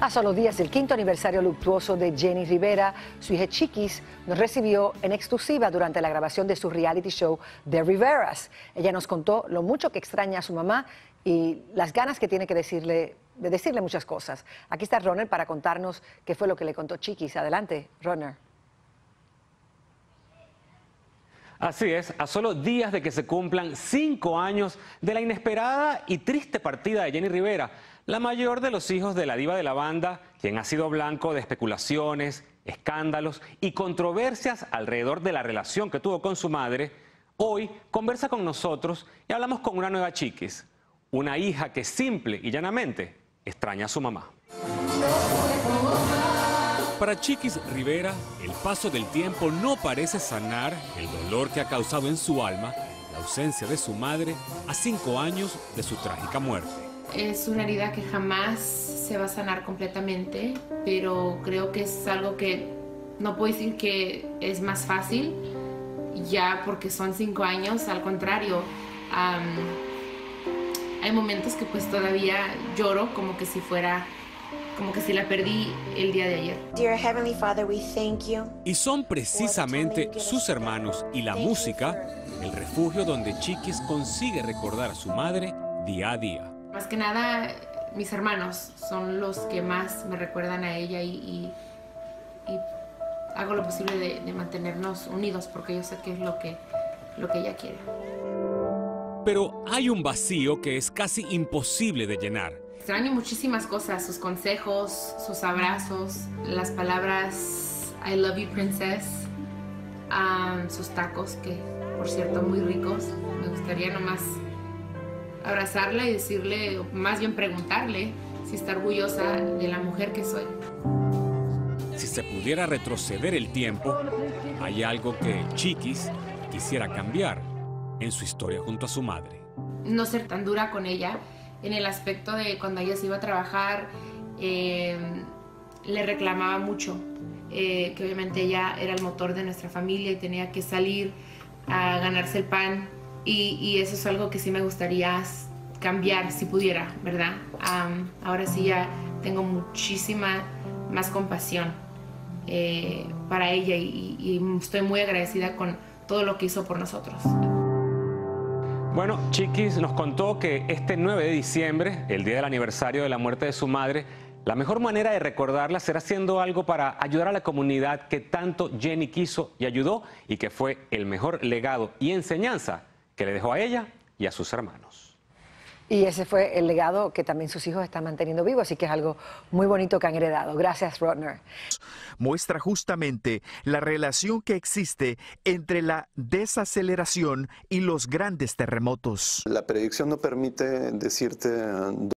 A solo días del quinto aniversario luctuoso de Jenny Rivera, su hija Chiquis nos recibió en exclusiva durante la grabación de su reality show The Riveras. Ella nos contó lo mucho que extraña a su mamá y las ganas que tiene que decirle, de decirle muchas cosas. Aquí está Ronner para contarnos qué fue lo que le contó Chiquis. Adelante, Ronner. Así es, a solo días de que se cumplan cinco años de la inesperada y triste partida de Jenny Rivera, la mayor de los hijos de la diva de la banda, quien ha sido blanco de especulaciones, escándalos y controversias alrededor de la relación que tuvo con su madre, hoy conversa con nosotros y hablamos con una nueva chiquis, una hija que simple y llanamente extraña a su mamá. Para Chiquis Rivera, el paso del tiempo no parece sanar el dolor que ha causado en su alma la ausencia de su madre a cinco años de su trágica muerte. Es una herida que jamás se va a sanar completamente, pero creo que es algo que no puedo decir que es más fácil ya porque son cinco años, al contrario. hay momentos que pues todavía lloro como que si fuera como que si la perdí el día de ayer. Y son precisamente sus hermanos y la música el refugio donde Chiquis consigue recordar a su madre día a día. Más que nada, mis hermanos son los que más me recuerdan a ella y, hago lo posible de, de, mantenernos unidos porque yo sé que es lo que, lo que ella quiere. Pero hay un vacío que es casi imposible de llenar Extraño muchísimas cosas, sus consejos, sus abrazos, las palabras I love you princess, sus tacos que por cierto muy ricos. Me gustaría nomás abrazarla y decirle, más bien preguntarle si está orgullosa de la mujer que soy. Si se pudiera retroceder el tiempo, hay algo que Chiquis quisiera cambiar en su historia junto a su madre. No ser tan dura con ella en el aspecto de cuando ella se iba a trabajar, eh, le reclamaba mucho, eh, que obviamente ella era el motor de nuestra familia y tenía que salir a ganarse el pan y, eso es algo que sí me gustaría cambiar si pudiera, ¿verdad? ahora sí ya tengo muchísima más compasión eh, para ella y estoy muy agradecida con todo lo que hizo por nosotros. Bueno, Chiquis nos contó que este 9 de diciembre, el día del aniversario de la muerte de su madre, la mejor manera de recordarla será haciendo algo para ayudar a la comunidad que tanto Jenny quiso y ayudó y que fue el mejor legado y enseñanza que le dejó a ella y a sus hermanos. Y ese fue el legado que también sus hijos están manteniendo vivo, así que es algo muy bonito que han heredado. Gracias, Rodner. Muestra justamente la relación que existe entre la desaceleración y los grandes terremotos. La predicción no permite decirte